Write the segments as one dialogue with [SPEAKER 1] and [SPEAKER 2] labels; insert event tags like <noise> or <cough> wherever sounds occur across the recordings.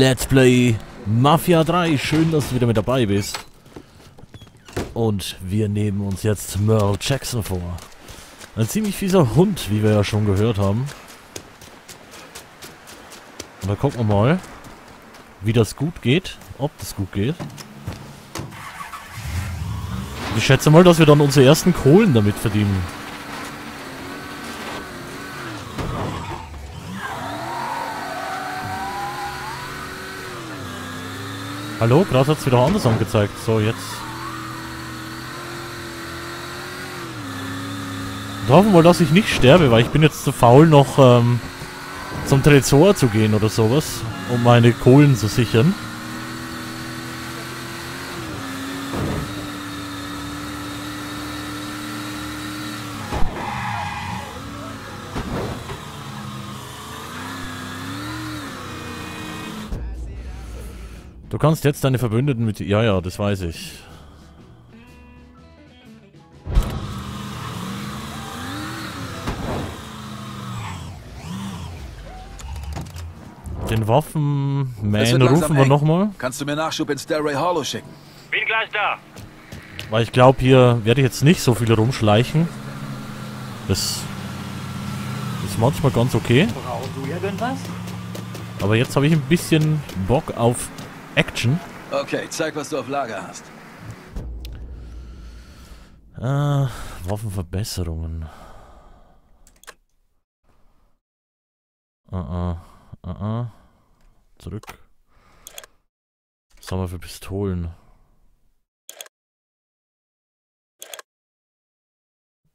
[SPEAKER 1] Let's Play Mafia 3. Schön, dass du wieder mit dabei bist. Und wir nehmen uns jetzt Merle Jackson vor. Ein ziemlich fieser Hund, wie wir ja schon gehört haben. Und da gucken wir mal, wie das gut geht. Ob das gut geht. Ich schätze mal, dass wir dann unsere ersten Kohlen damit verdienen. Hallo? Gerade hat es wieder anders angezeigt. So, jetzt. Und hoffen wir, dass ich nicht sterbe, weil ich bin jetzt zu faul, noch ähm, zum Tresor zu gehen oder sowas, um meine Kohlen zu sichern. Kannst jetzt deine Verbündeten mit... Ja, ja, das weiß ich. Den Waffenman rufen wir nochmal.
[SPEAKER 2] Kannst du mir Nachschub in Stairway Hollow schicken?
[SPEAKER 3] Bin gleich da.
[SPEAKER 1] Weil ich glaube, hier werde ich jetzt nicht so viel rumschleichen. Das ist manchmal ganz okay. Aber jetzt habe ich ein bisschen Bock auf Action.
[SPEAKER 2] Okay, zeig, was du auf Lager hast.
[SPEAKER 1] Äh, Waffenverbesserungen. Uh -uh, uh -uh. Zurück. Was haben wir für Pistolen?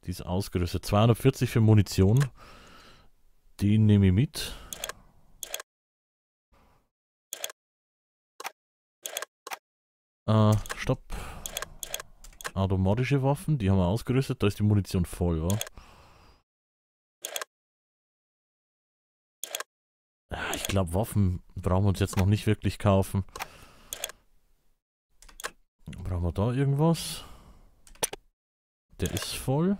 [SPEAKER 1] Die ist ausgerüstet. 240 für Munition. Die nehme ich mit. Äh, stopp. Automatische Waffen, die haben wir ausgerüstet. Da ist die Munition voll, wa? Ja, Ich glaube, Waffen brauchen wir uns jetzt noch nicht wirklich kaufen. Brauchen wir da irgendwas? Der ist voll.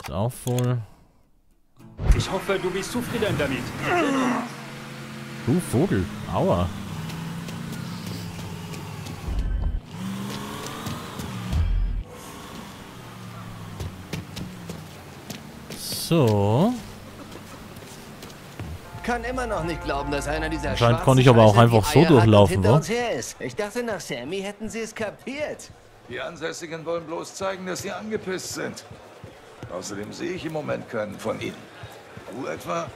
[SPEAKER 1] Ist auch voll.
[SPEAKER 3] Ich hoffe, du bist zufrieden damit.
[SPEAKER 1] Du Vogel. Aua. So.
[SPEAKER 4] Kann immer noch nicht glauben, dass einer dieser
[SPEAKER 1] Anscheinend konnte ich aber auch einfach so durchlaufen, wa?
[SPEAKER 4] Ich dachte, nach Sammy hätten sie es kapiert.
[SPEAKER 2] Die Ansässigen wollen bloß zeigen, dass sie angepisst sind. Außerdem sehe ich im Moment keinen von ihnen. Du etwa?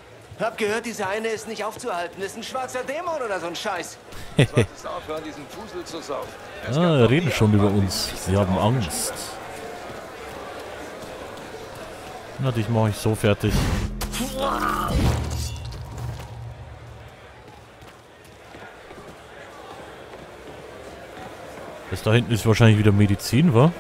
[SPEAKER 4] Hab gehört, dieser eine ist nicht aufzuhalten. Ist ein schwarzer Dämon oder so ein Scheiß. <laughs>
[SPEAKER 2] Solltest aufhören, diesen Fusel zu saufen.
[SPEAKER 1] Ah, reden schon über uns. Sie haben Angst. Na, dich mache ich so fertig. Das da hinten ist wahrscheinlich wieder Medizin, wa?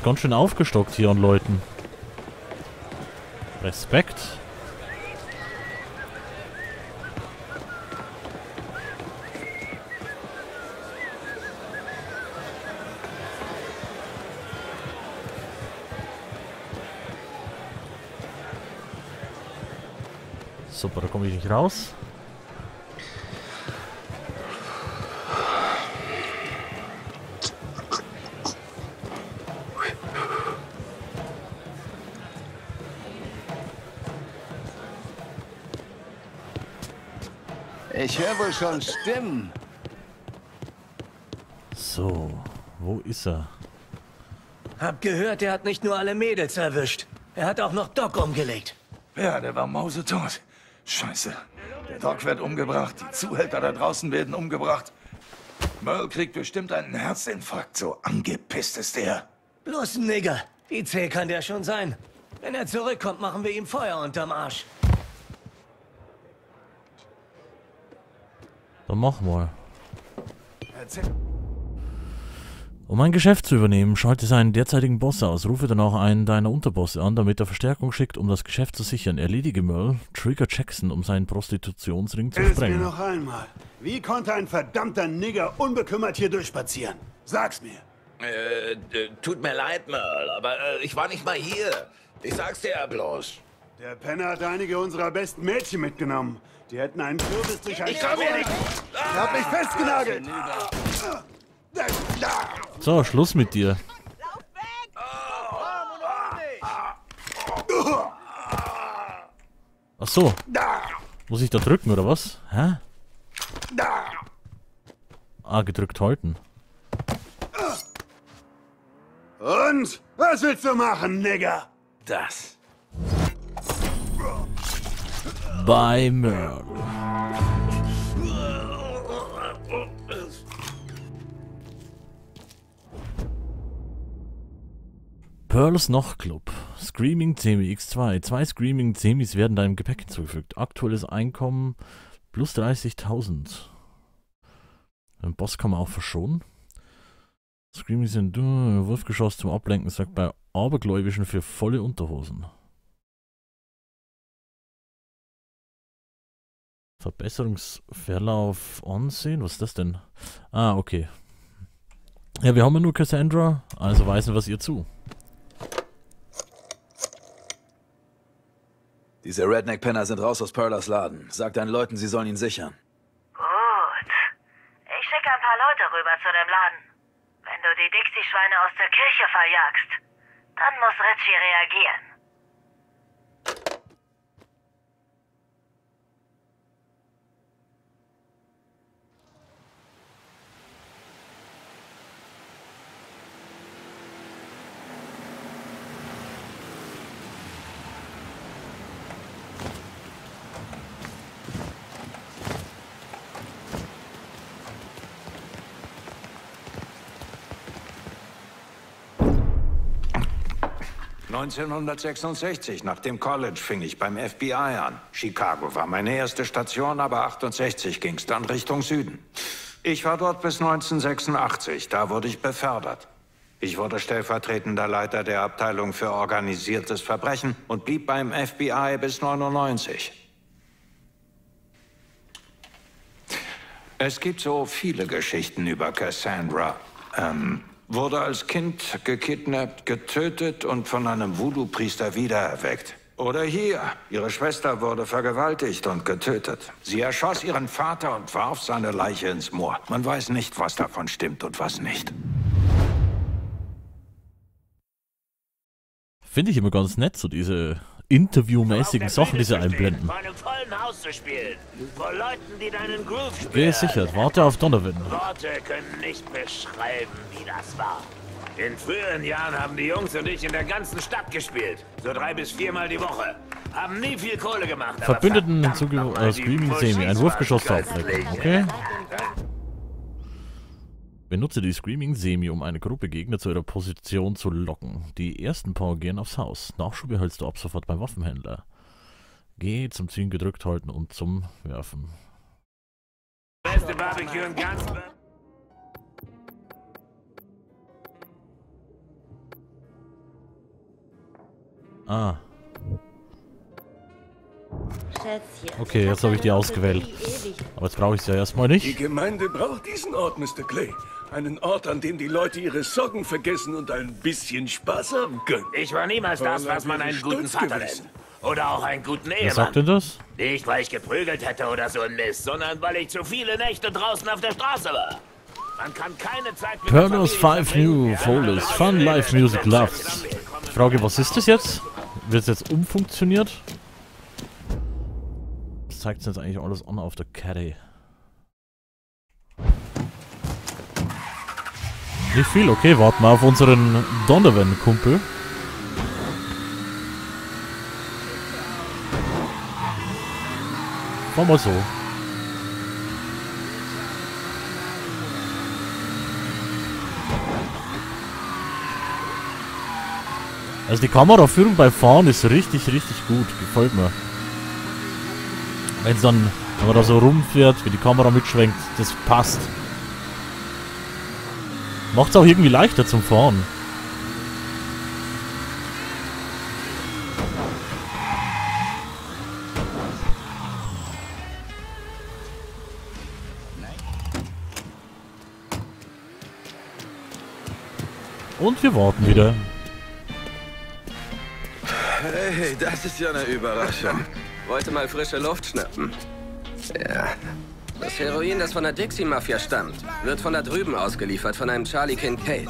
[SPEAKER 1] Hat ganz schön aufgestockt hier an Leuten. Respekt. Super, da komme ich nicht raus.
[SPEAKER 4] Ich höre wohl schon Stimmen.
[SPEAKER 1] So, wo ist er?
[SPEAKER 4] Hab gehört, er hat nicht nur alle Mädels erwischt. Er hat auch noch Doc umgelegt.
[SPEAKER 2] Ja, der war mausetot. Scheiße. Der Doc wird umgebracht, die Zuhälter da draußen werden umgebracht. Merle kriegt bestimmt einen Herzinfarkt, so angepisst ist er.
[SPEAKER 4] Bloß ein Nigger. Wie zäh kann der schon sein? Wenn er zurückkommt, machen wir ihm Feuer unterm Arsch.
[SPEAKER 1] Dann mach mal. Um ein Geschäft zu übernehmen, schalte seinen derzeitigen Boss aus, rufe danach einen deiner Unterbosse an, damit er Verstärkung schickt, um das Geschäft zu sichern. Erledige Merle, trigger Jackson, um seinen Prostitutionsring zu
[SPEAKER 5] Es mir
[SPEAKER 1] sprengen.
[SPEAKER 5] noch einmal. Wie konnte ein verdammter Nigger unbekümmert hier durchspazieren? Sag's mir.
[SPEAKER 2] Äh, äh, tut mir leid, Merle, aber äh, ich war nicht mal hier. Ich sag's dir ja bloß.
[SPEAKER 5] Der Penner hat einige unserer besten Mädchen mitgenommen. Die hätten einen Kürbis durch ein...
[SPEAKER 2] Ich komm hier nicht.
[SPEAKER 5] Ich hab mich festgenagelt.
[SPEAKER 1] So, Schluss mit dir. Ach so. Muss ich da drücken, oder was? Hä? Ah, gedrückt halten.
[SPEAKER 5] Und? Was willst du machen, Nigger?
[SPEAKER 2] Das.
[SPEAKER 1] Bei Merle. Pearls Noch Club. Screaming Zemi X2. Zwei Screaming Zemis werden deinem Gepäck hinzugefügt. Aktuelles Einkommen plus 30.000. Den Boss kann man auch verschonen. Screaming sind äh, Wurfgeschoss zum Ablenken, sagt bei Abergläubischen für volle Unterhosen. Verbesserungsverlauf ansehen. Was ist das denn? Ah, okay. Ja, wir haben ja nur Cassandra, also weisen wir es ihr zu.
[SPEAKER 6] Diese Redneck-Penner sind raus aus Perlers Laden. Sag deinen Leuten, sie sollen ihn sichern.
[SPEAKER 7] Gut. Ich schicke ein paar Leute rüber zu dem Laden. Wenn du die Dixie-Schweine aus der Kirche verjagst, dann muss Richie reagieren.
[SPEAKER 8] ...1966, nach dem College, fing ich beim FBI an. Chicago war meine erste Station, aber 68 ging's dann Richtung Süden. Ich war dort bis 1986, da wurde ich befördert. Ich wurde stellvertretender Leiter der Abteilung für organisiertes Verbrechen und blieb beim FBI bis 99. Es gibt so viele Geschichten über Cassandra. Ähm, wurde als Kind gekidnappt, getötet und von einem Voodoo-Priester wiedererweckt. Oder hier, ihre Schwester wurde vergewaltigt und getötet. Sie erschoss ihren Vater und warf seine Leiche ins Moor. Man weiß nicht, was davon stimmt und was nicht.
[SPEAKER 1] Finde ich immer ganz nett, so diese interviewmäßigen Sachen, die sie einblenden.
[SPEAKER 9] Leuten, spüren.
[SPEAKER 1] Gesichert, warte auf Donovan.
[SPEAKER 9] Worte können nicht beschreiben, wie das war. In früheren Jahren haben die Jungs und ich in der ganzen Stadt gespielt. So drei bis viermal die Woche. Haben nie viel Kohle gemacht.
[SPEAKER 1] Verbündeten
[SPEAKER 9] verdammt
[SPEAKER 1] hinzuge
[SPEAKER 9] nochmal,
[SPEAKER 1] äh, Screaming Semi, ein Wurfgeschoss. Okay. Benutze die Screaming Semi, um eine Gruppe Gegner zu ihrer Position zu locken. Die ersten paar gehen aufs Haus. Nachschub erhältst du ab sofort beim Waffenhändler. Geh zum Ziehen gedrückt halten und zum Werfen.
[SPEAKER 9] Beste Barbecue in ganz...
[SPEAKER 1] Ah. Okay, jetzt habe ich die ausgewählt. Aber jetzt brauche ich sie ja erstmal
[SPEAKER 10] Die
[SPEAKER 1] nicht.
[SPEAKER 10] Gemeinde braucht diesen Ort, Mr. Clay. Einen Ort, an dem die Leute ihre Sorgen vergessen und ein bisschen Spaß haben können.
[SPEAKER 9] Ich war niemals das, was man einen guten Vater nennt. Oder auch einen guten
[SPEAKER 1] Wer sagt denn
[SPEAKER 9] Ehemann.
[SPEAKER 1] das?
[SPEAKER 9] Nicht, weil ich geprügelt hätte oder so ein Mist, sondern weil ich zu viele Nächte draußen auf der Straße war. Man kann keine Zeit mit Familie
[SPEAKER 1] 5
[SPEAKER 9] verbringen,
[SPEAKER 1] New Folders.
[SPEAKER 9] eine
[SPEAKER 1] Fun
[SPEAKER 9] redet.
[SPEAKER 1] Music Loves. Die Frage, was ist das jetzt? Wird es jetzt umfunktioniert? Zeigt jetzt eigentlich alles an auf der Caddy? Nicht viel, okay, warten wir auf unseren Donovan-Kumpel. War mal so. Also die Kameraführung beim Fahren ist richtig, richtig gut. Gefällt mir. Wenn es dann, wenn man da so rumfährt, wie die Kamera mitschwenkt, das passt. Macht's auch irgendwie leichter zum Fahren. Und wir warten wieder.
[SPEAKER 6] Hey, das ist ja eine Überraschung.
[SPEAKER 11] Wollte mal frische Luft schnappen. Ja. Das Heroin, das von der Dixie-Mafia stammt, wird von da drüben ausgeliefert, von einem Charlie Kincaid.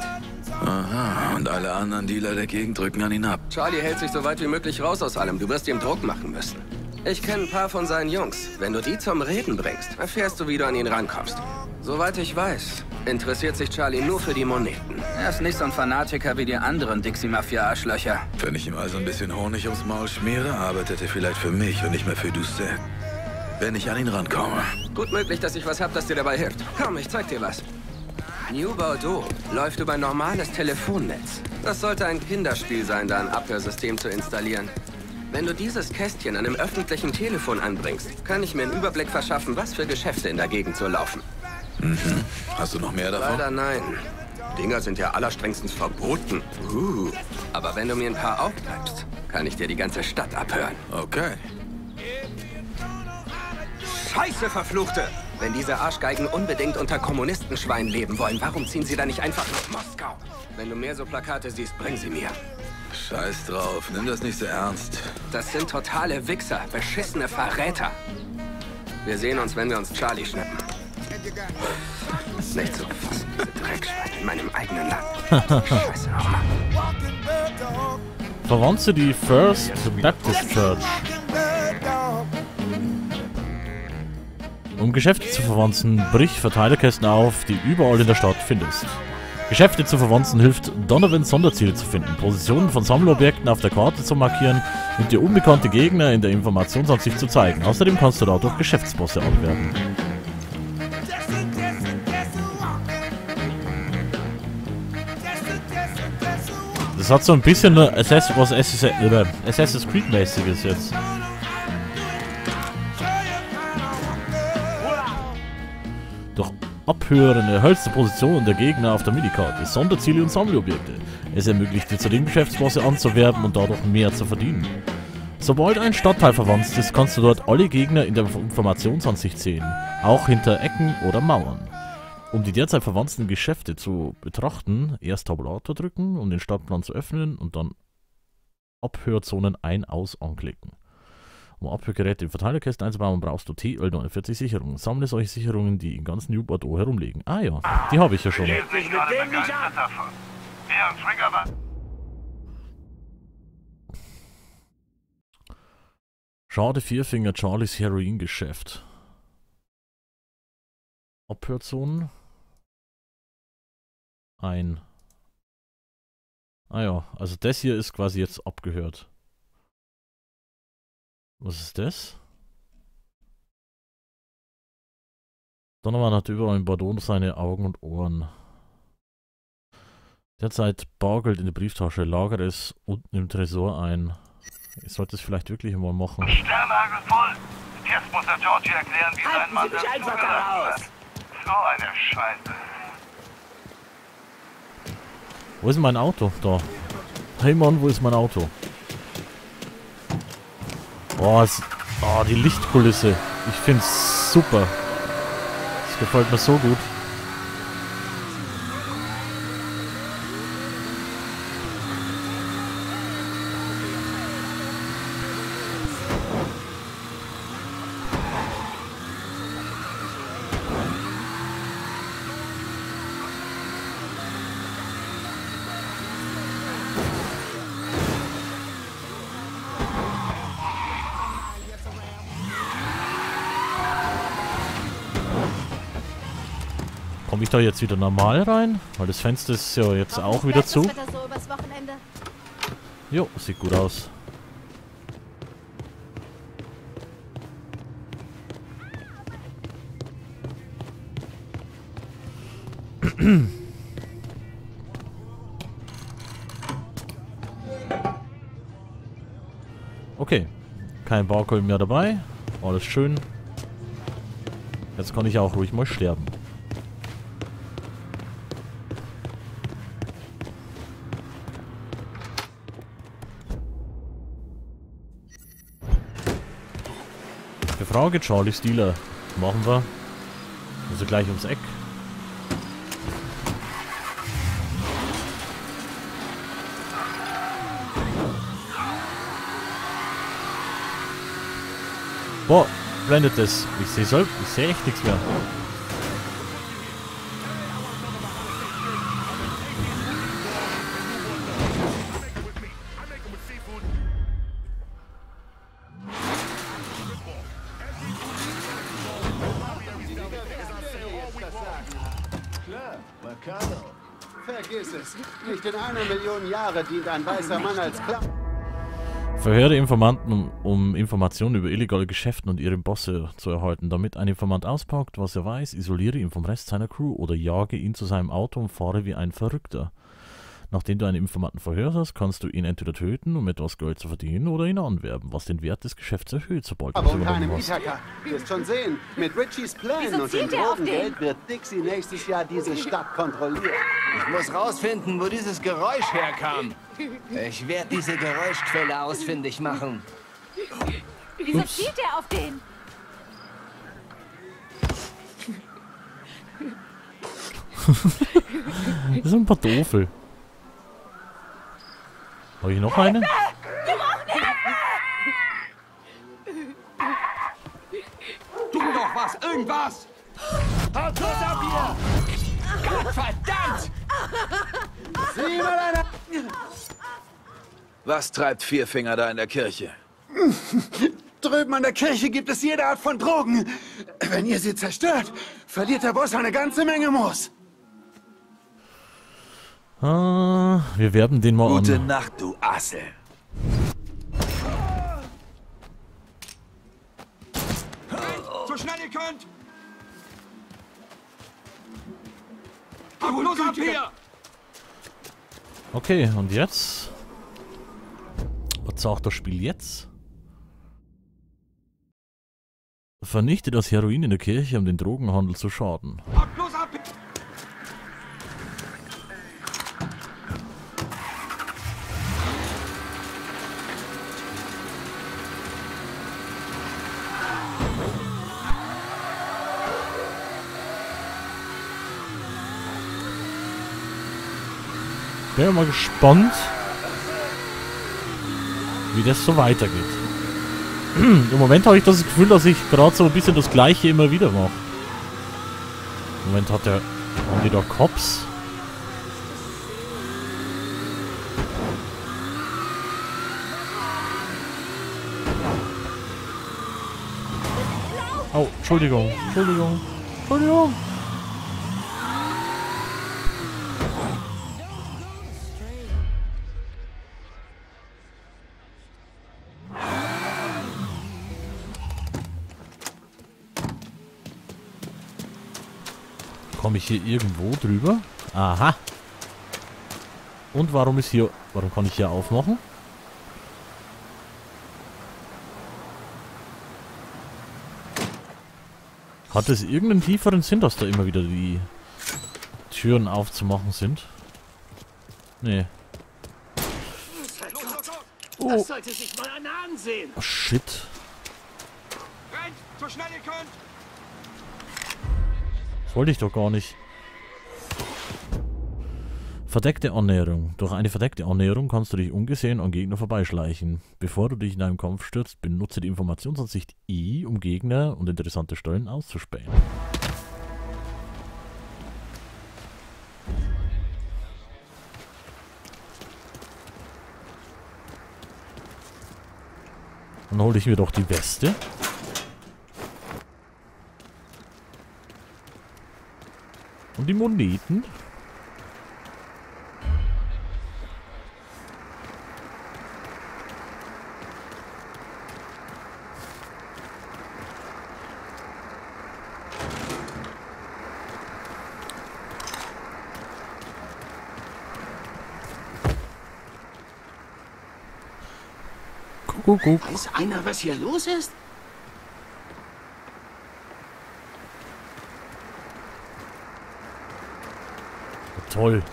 [SPEAKER 6] Aha, und alle anderen Dealer der Gegend drücken an ihn ab.
[SPEAKER 11] Charlie hält sich so weit wie möglich raus aus allem. Du wirst ihm Druck machen müssen. Ich kenne ein paar von seinen Jungs. Wenn du die zum Reden bringst, erfährst du, wie du an ihn rankommst. Soweit ich weiß, interessiert sich Charlie nur für die Moneten.
[SPEAKER 12] Er ist nicht so ein Fanatiker wie die anderen Dixie-Mafia-Arschlöcher.
[SPEAKER 6] Wenn ich ihm also ein bisschen Honig ums Maul schmiere, arbeitet er vielleicht für mich und nicht mehr für Doucet. Wenn ich an ihn rankomme.
[SPEAKER 11] Gut möglich, dass ich was hab, das dir dabei hilft. Komm, ich zeig dir was. New Bordeaux läuft über ein normales Telefonnetz. Das sollte ein Kinderspiel sein, da ein Abhörsystem zu installieren. Wenn du dieses Kästchen an einem öffentlichen Telefon anbringst, kann ich mir einen Überblick verschaffen, was für Geschäfte in der Gegend so laufen.
[SPEAKER 6] Mhm. Hast du noch mehr davon?
[SPEAKER 11] Leider nein. Dinger sind ja allerstrengstens verboten. Uh. Aber wenn du mir ein paar aufbleibst, kann ich dir die ganze Stadt abhören.
[SPEAKER 6] Okay.
[SPEAKER 11] Scheiße, Verfluchte! Wenn diese Arschgeigen unbedingt unter Kommunistenschwein leben wollen, warum ziehen sie da nicht einfach nach Moskau? Wenn du mehr so Plakate siehst, bring sie mir.
[SPEAKER 6] Scheiß drauf, nimm das nicht so ernst.
[SPEAKER 11] Das sind totale Wichser, beschissene Verräter. Wir sehen uns, wenn wir uns Charlie schnappen. Nicht so fassen, in meinem eigenen Land. Scheiße nochmal.
[SPEAKER 1] Verwandte die First Baptist Church. Um Geschäfte zu verwanzen, brich Verteilerkästen auf, die überall in der Stadt findest. Geschäfte zu verwanzen hilft, Donovan Sonderziele zu finden, Positionen von Sammlerobjekten auf der Karte zu markieren und dir unbekannte Gegner in der Informationsansicht zu zeigen. Außerdem kannst du dadurch Geschäftsbosse anwerben. Das hat so ein bisschen was Assassin's Creed-mäßiges jetzt. Durch Abhören erhältst du Positionen der Gegner auf der Minikarte, Sonderziele und Sammelobjekte. Es ermöglicht dir zudem Geschäftsbosse anzuwerben und dadurch mehr zu verdienen. Sobald ein Stadtteil verwandt ist, kannst du dort alle Gegner in der Informationsansicht sehen, auch hinter Ecken oder Mauern. Um die derzeit verwandten Geschäfte zu betrachten, erst Tabulator drücken, um den Stadtplan zu öffnen und dann Abhörzonen ein-aus anklicken. Um Abhörgeräte in Verteilerkästen einzubauen, brauchst du TL49 Sicherungen. Sammle solche Sicherungen, die in ganz New Bordeaux herumliegen. Ah ja, die habe ich ja schon. Schade Vierfinger Charlies Heroin-Geschäft. Abhörzonen ein... Ah ja, also das hier ist quasi jetzt abgehört. Was ist das? Donovan hat überall in Bordeaux seine Augen und Ohren. Derzeit Bargeld in der Brieftasche, lagere es unten im Tresor ein. Ich sollte es vielleicht wirklich mal machen.
[SPEAKER 2] Sternhagel voll. Jetzt muss der Georgie erklären, wie sein Mann
[SPEAKER 9] Sie mich einfach da raus!
[SPEAKER 2] So eine Scheiße.
[SPEAKER 1] Wo ist mein Auto? Da. Hey Mann, wo ist mein Auto? Boah, oh, die Lichtkulisse. Ich find's super. Das gefällt mir so gut. Da jetzt wieder normal rein? Weil das Fenster ist ja jetzt auch wieder zu. Jo, sieht gut aus. Okay. Kein Barcode mehr dabei. Alles schön. Jetzt kann ich auch ruhig mal sterben. Frage, Charlie Steeler. Machen wir. Also gleich ums Eck. Boah, blendet das. Ich sehe ich sehe echt nichts mehr.
[SPEAKER 5] Million Jahre dient ein weißer Mann als Sklave.
[SPEAKER 1] Verhöre Informanten, um, um Informationen über illegale Geschäfte und ihre Bosse zu erhalten. Damit ein Informant auspackt, was er weiß, isoliere ihn vom Rest seiner Crew oder jage ihn zu seinem Auto und fahre wie ein Verrückter. Nachdem du einen Informanten verhört hast, kannst du ihn entweder töten, um etwas Geld zu verdienen, oder ihn anwerben, was den Wert des Geschäfts erhöht, sobald du
[SPEAKER 5] Aber keinem
[SPEAKER 1] übernommen hast.
[SPEAKER 5] Ithaka. Wirst schon sehen. Mit Richies Plänen
[SPEAKER 13] Wieso
[SPEAKER 5] und dem
[SPEAKER 13] zielt auf
[SPEAKER 5] Drogengeld wird Dixie nächstes Jahr diese Stadt kontrollieren.
[SPEAKER 14] Ich muss rausfinden, wo dieses Geräusch herkam. Ich werde diese Geräuschquelle ausfindig machen.
[SPEAKER 13] Wieso
[SPEAKER 1] Ups.
[SPEAKER 13] zielt er auf den? <laughs>
[SPEAKER 1] Das sind ein paar Doofe. Habe ich noch eine?
[SPEAKER 14] Tu doch was, irgendwas! Haut los auf hier! Gott verdammt!
[SPEAKER 5] Sieh mal einer!
[SPEAKER 6] Was treibt Vierfinger da in der Kirche?
[SPEAKER 5] Drüben an der Kirche gibt es jede Art von Drogen. Wenn ihr sie zerstört, verliert der Boss eine ganze Menge Moos.
[SPEAKER 1] Ah, wir werben den mal
[SPEAKER 6] Gute
[SPEAKER 1] an.
[SPEAKER 6] Nacht, du Asse.
[SPEAKER 14] So schnell ihr könnt! Haut los ab hier!
[SPEAKER 1] Okay, und jetzt? Was sagt das Spiel jetzt? Vernichte das Heroin in der Kirche, um den Drogenhandel zu schaden.
[SPEAKER 14] Ab!
[SPEAKER 1] Bin mal gespannt, wie das so weitergeht. Im Moment habe ich das Gefühl, dass ich gerade so ein bisschen das gleiche immer wieder mache. Im Moment hat der... Haben die da Cops? Oh, Entschuldigung, Entschuldigung, Entschuldigung. Komme ich hier irgendwo drüber? Aha. Und warum ist hier... Warum kann ich hier aufmachen? Hat es irgendeinen tieferen Sinn, dass da immer wieder die Türen aufzumachen sind? Nee. Oh.
[SPEAKER 14] Das sollte sich mal einer ansehen!
[SPEAKER 1] Oh, shit.
[SPEAKER 14] Rennt, so schnell ihr könnt!
[SPEAKER 1] Das wollte ich doch gar nicht. Verdeckte Annäherung. Durch eine verdeckte Annäherung kannst du dich ungesehen an Gegner vorbeischleichen. Bevor du dich in einen Kampf stürzt, benutze die Informationsansicht I, um Gegner und interessante Stellen auszuspähen. Dann hole ich mir doch die Weste. Und die Moneten. Guck, guck.
[SPEAKER 14] Weiß einer, was hier los ist?
[SPEAKER 1] Toll.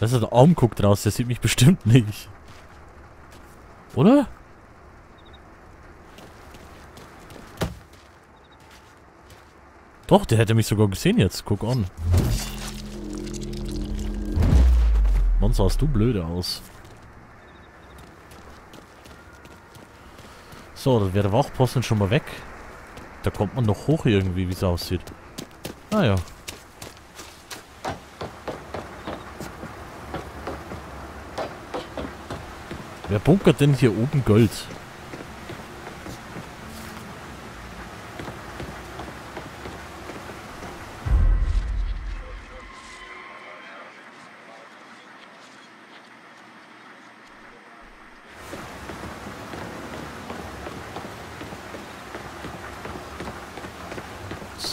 [SPEAKER 1] Das ist der Arm guckt raus, der sieht mich bestimmt nicht. Oder? Doch, der hätte mich sogar gesehen jetzt. Guck an. Mann, sahst du blöde aus. So, der Wachposten schon mal weg. Da kommt man noch hoch irgendwie, wie es aussieht. Ah ja. Wer bunkert denn hier oben Gold?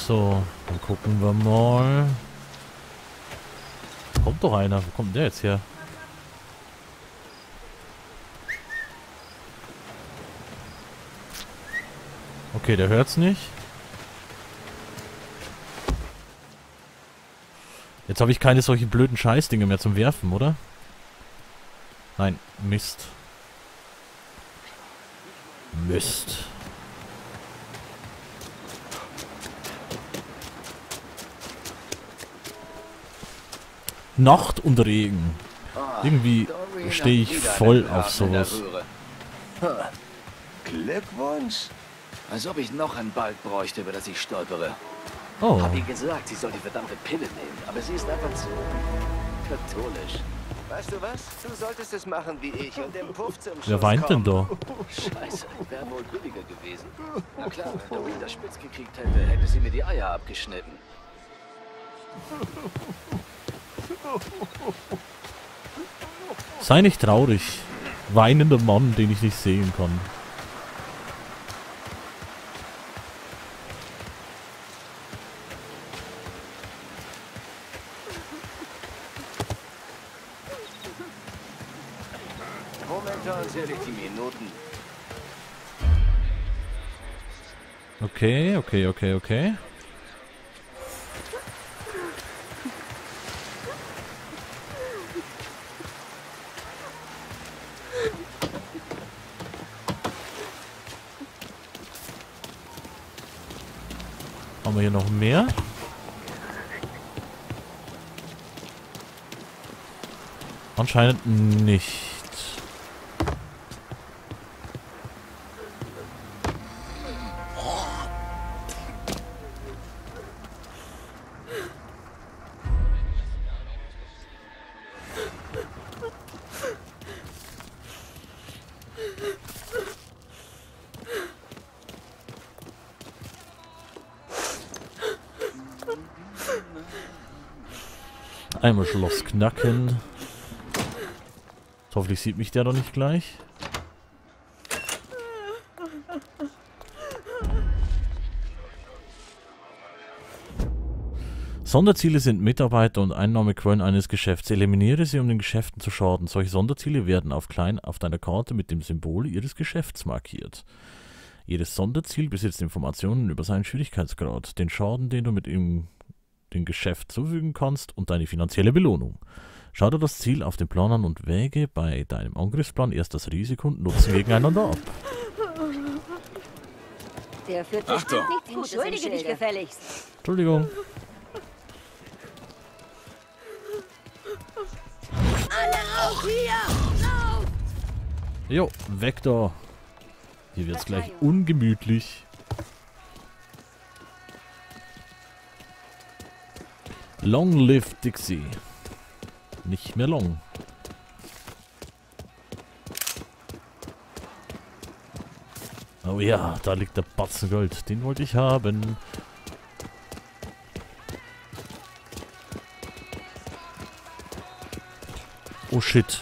[SPEAKER 1] So, dann gucken wir mal. Kommt doch einer. Wo kommt der jetzt her? Okay, der hört's nicht. Jetzt habe ich keine solchen blöden Scheißdinge mehr zum Werfen, oder? Nein, Mist. Mist. Nacht und Regen. Irgendwie stehe ich voll auf sowas.
[SPEAKER 14] Glückwunsch. Als ob ich noch einen Balk bräuchte, über das ich stolpere.
[SPEAKER 1] Oh.
[SPEAKER 14] Hab ihr gesagt, sie soll die verdammte Pille nehmen, aber sie ist einfach zu katholisch. Weißt du was? Du solltest es machen wie ich und dem Puff zum Schluss
[SPEAKER 1] Wer weint denn da?
[SPEAKER 14] Scheiße, wäre wohl billiger gewesen. Na klar, wenn Doreen das spitz gekriegt hätte, hätte sie mir die Eier abgeschnitten.
[SPEAKER 1] Sei nicht traurig. Weinender Mann, den ich nicht sehen kann.
[SPEAKER 14] Momentan ich die Minuten.
[SPEAKER 1] Okay, okay, okay, okay. Haben wir hier noch mehr? Anscheinend nicht. Einmal Schloss knacken. Hoffentlich sieht mich der doch nicht gleich. Sonderziele sind Mitarbeiter und Einnahmequellen eines Geschäfts. Eliminiere sie, um den Geschäften zu schaden. Solche Sonderziele werden auf, klein, auf deiner Karte mit dem Symbol ihres Geschäfts markiert. Jedes Sonderziel besitzt Informationen über seinen Schwierigkeitsgrad, den Schaden, den du mit ihm dem Geschäft zufügen kannst und deine finanzielle Belohnung. Schau dir das Ziel auf dem Plan an und wäge bei deinem Angriffsplan erst das Risiko und Nutzen gegeneinander ab.
[SPEAKER 15] Der führt
[SPEAKER 2] Achtung.
[SPEAKER 15] Entschuldige dich gefälligst.
[SPEAKER 1] Entschuldigung.
[SPEAKER 15] Alle auf hier! Lauf!
[SPEAKER 1] Jo, weg da. Hier wird's gleich ungemütlich. Long live Dixie. Nicht mehr long. Oh ja, da liegt der Batzen Gold. Den wollte ich haben. Oh shit.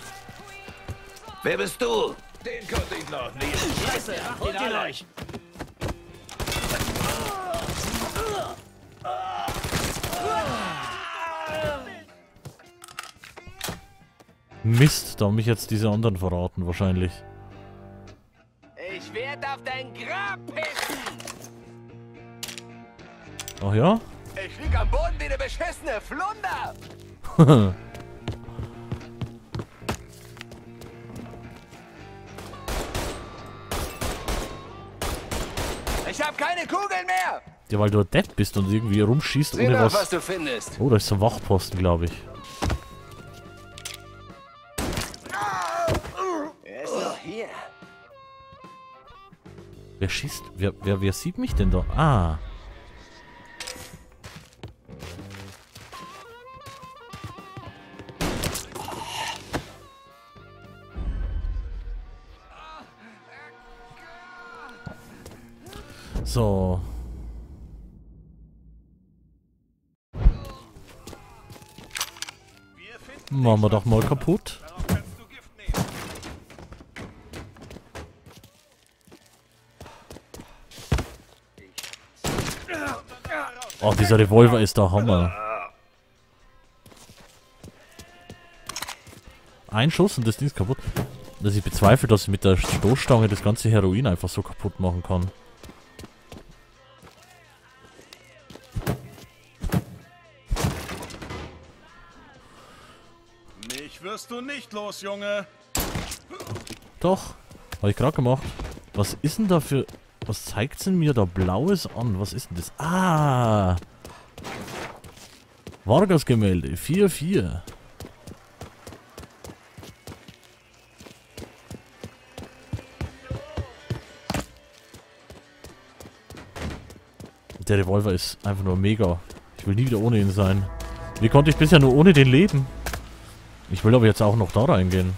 [SPEAKER 9] Wer bist du?
[SPEAKER 10] Den konnte ich noch nie.
[SPEAKER 3] Scheiße, macht ihn alle.
[SPEAKER 1] Mist, da haben mich jetzt diese anderen verraten wahrscheinlich.
[SPEAKER 14] Ich werde auf dein Grab pissen!
[SPEAKER 1] Ach ja?
[SPEAKER 14] Ich lieg am Boden wie eine beschissene Flunder! <laughs> ich hab keine Kugeln mehr!
[SPEAKER 1] Ja, weil du dead bist und irgendwie rumschießt
[SPEAKER 14] Sieh
[SPEAKER 1] ohne
[SPEAKER 14] nach,
[SPEAKER 1] was...
[SPEAKER 14] was du findest.
[SPEAKER 1] Oh, da ist ein Wachposten, glaube ich. Wer wer, wer sieht mich denn da? Ah. So. Machen wir doch mal kaputt. Dieser Revolver ist der Hammer. Ein Schuss und das Ding ist kaputt. Dass ich bezweifle, dass ich mit der Stoßstange das ganze Heroin einfach so kaputt machen kann.
[SPEAKER 16] Mich wirst du nicht los, Junge.
[SPEAKER 1] Doch, habe ich gerade gemacht. Was ist denn da für... Was zeigt's denn mir da Blaues an? Was ist denn das? Ah! Vargas-Gemälde, 4-4. Der Revolver ist einfach nur mega. Ich will nie wieder ohne ihn sein. Wie konnte ich bisher nur ohne den leben? Ich will aber jetzt auch noch da reingehen.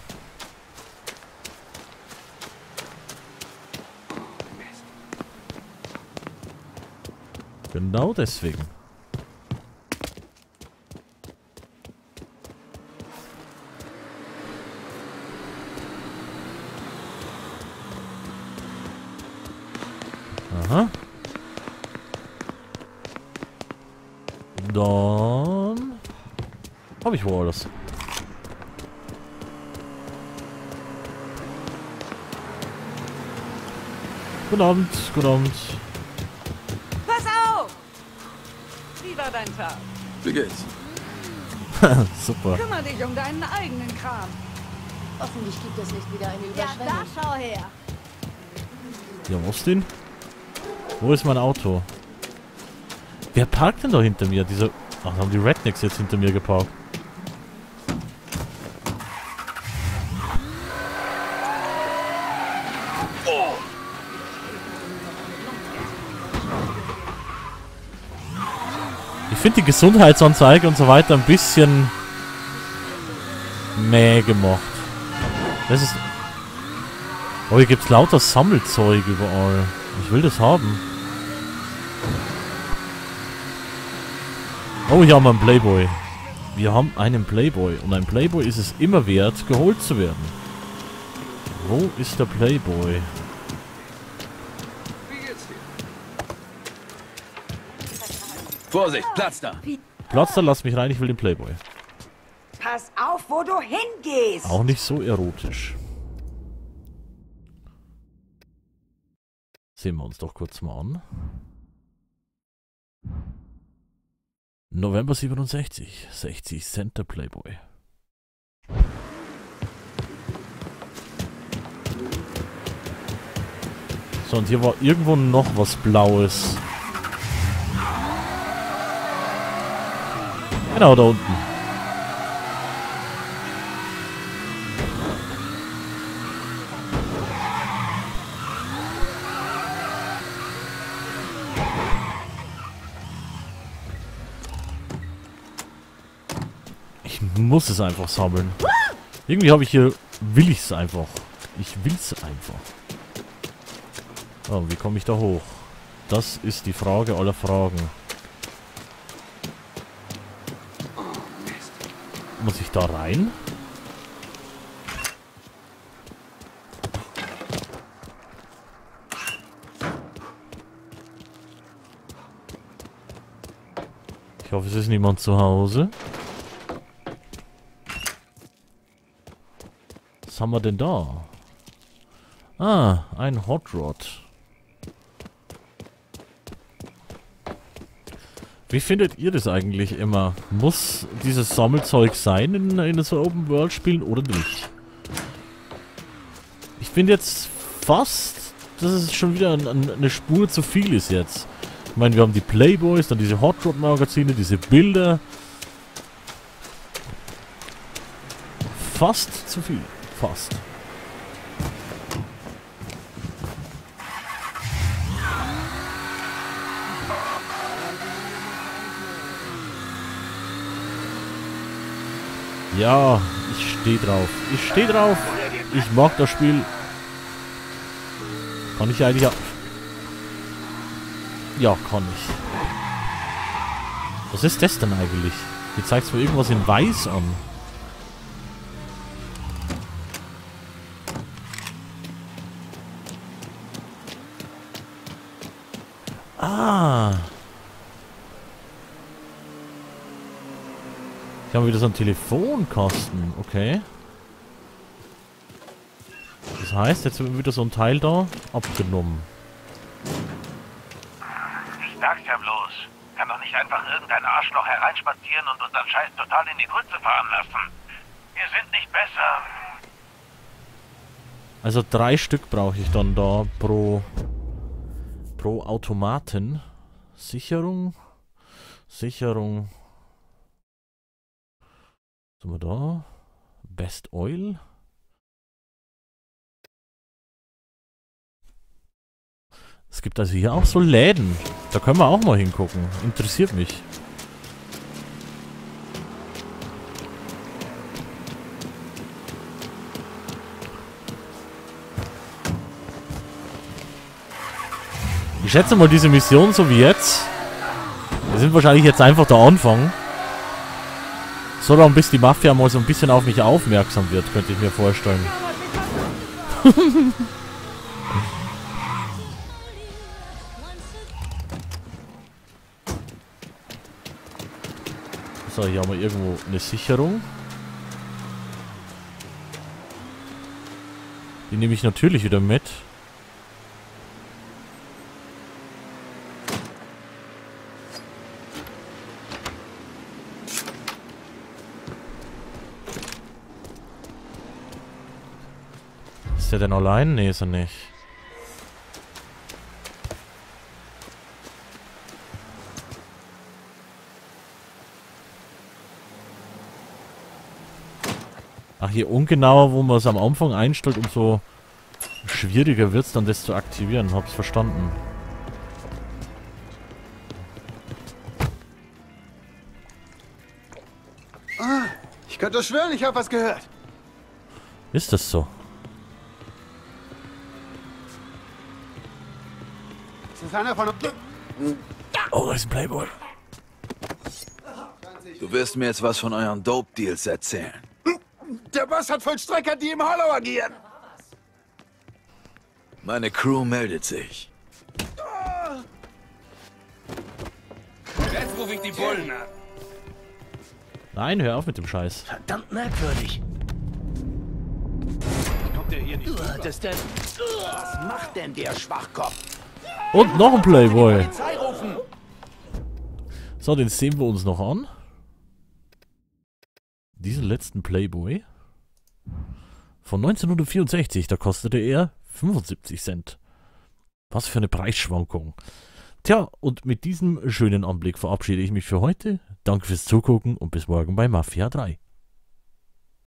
[SPEAKER 1] Genau deswegen. Aha. Dann habe ich wohl alles. Guten Abend, guten Abend.
[SPEAKER 13] Pass auf! Wie war dein Tag?
[SPEAKER 6] Wie geht's? <laughs>
[SPEAKER 1] Super.
[SPEAKER 13] Kümmer dich um deinen eigenen Kram.
[SPEAKER 15] Hoffentlich gibt es nicht wieder eine Überschwemmung. Ja, da schau her.
[SPEAKER 1] Ja, was denn? Wo ist mein Auto? Wer parkt denn da hinter mir? Diese. Ach, haben die Rednecks jetzt hinter mir geparkt. Ich finde die Gesundheitsanzeige und so weiter ein bisschen mäh gemacht. Das ist. Oh, hier gibt's lauter Sammelzeug überall. Ich will das haben. Oh, hier haben wir einen Playboy. Wir haben einen Playboy. Und ein Playboy ist es immer wert, geholt zu werden. Wo ist der Playboy?
[SPEAKER 12] Vorsicht, Platz da.
[SPEAKER 1] Platz da, lass mich rein, ich will den Playboy.
[SPEAKER 13] Pass auf, wo du hingehst.
[SPEAKER 1] Auch nicht so erotisch. Sehen wir uns doch kurz mal an. November 67, 60 Center Playboy. So, und hier war irgendwo noch was Blaues. Genau, da unten. Ich muss es einfach sammeln. Irgendwie habe ich hier... Will ich es einfach. Ich will es einfach. Oh, wie komme ich da hoch? Das ist die Frage aller Fragen. Muss ich da rein? Ich hoffe, es ist niemand zu Hause. Was haben wir denn da? Ah, ein Hot Rod. Wie findet ihr das eigentlich immer? Muss dieses Sammelzeug sein in, in so Open World Spielen oder nicht? Ich finde jetzt fast dass es schon wieder ein, ein, eine Spur zu viel ist jetzt. Ich meine, wir haben die Playboys, dann diese Hot Rod Magazine, diese Bilder. Fast zu viel. Fast. Ja, ich stehe drauf. Ich stehe drauf. Ich mag das Spiel. Kann ich eigentlich. Ja, kann ich. Was ist das denn eigentlich? Hier zeigt es mir irgendwas in weiß an. Ah. Ich habe wieder so einen Telefonkasten. Okay. Das heißt, jetzt wird wieder so ein Teil da abgenommen.
[SPEAKER 9] Ich sag's ja bloß. Kann doch nicht einfach irgendein Arschloch hereinspazieren und unseren Scheiß total in die Grütze fahren lassen. Wir sind nicht besser.
[SPEAKER 1] Also drei Stück brauche ich dann da pro, pro Automaten. Sicherung. Sicherung. Haben wir da? Best Oil. Es gibt also hier auch so Läden. Da können wir auch mal hingucken. Interessiert mich. Ich schätze mal, diese Mission so wie jetzt. Wir sind wahrscheinlich jetzt einfach der Anfang. So lange, bis die Mafia mal so ein bisschen auf mich aufmerksam wird, könnte ich mir vorstellen. <laughs> so, hier haben wir irgendwo eine Sicherung. Die nehme ich natürlich wieder mit. Ist der denn allein? Nee, ist er nicht. Ach, je ungenauer, wo man es am Anfang einstellt, umso schwieriger wird es dann, das zu aktivieren. Hab's verstanden.
[SPEAKER 5] Ah, ich könnte schwören, ich habe was gehört.
[SPEAKER 1] Ist das so?
[SPEAKER 5] Ist das einer von...
[SPEAKER 1] Oh, da ist ein Playboy.
[SPEAKER 6] Du wirst mir jetzt was von euren Dope-Deals erzählen.
[SPEAKER 5] Der Boss hat Vollstrecker, die im Hollow agieren.
[SPEAKER 6] Meine Crew meldet sich.
[SPEAKER 9] Jetzt rufe ich die Bullen an.
[SPEAKER 1] Nein, hör auf mit dem Scheiß.
[SPEAKER 4] Verdammt merkwürdig.
[SPEAKER 9] Kommt der hier nicht
[SPEAKER 4] Du hattest denn...
[SPEAKER 9] Was macht denn der Schwachkopf?
[SPEAKER 1] Und noch ein Playboy. So, den sehen wir uns noch an. Diesen letzten Playboy. Von 1964, da kostete er 75 Cent. Was für eine Preisschwankung. Tja, und mit diesem schönen Anblick verabschiede ich mich für heute. Danke fürs Zugucken und bis morgen bei Mafia 3.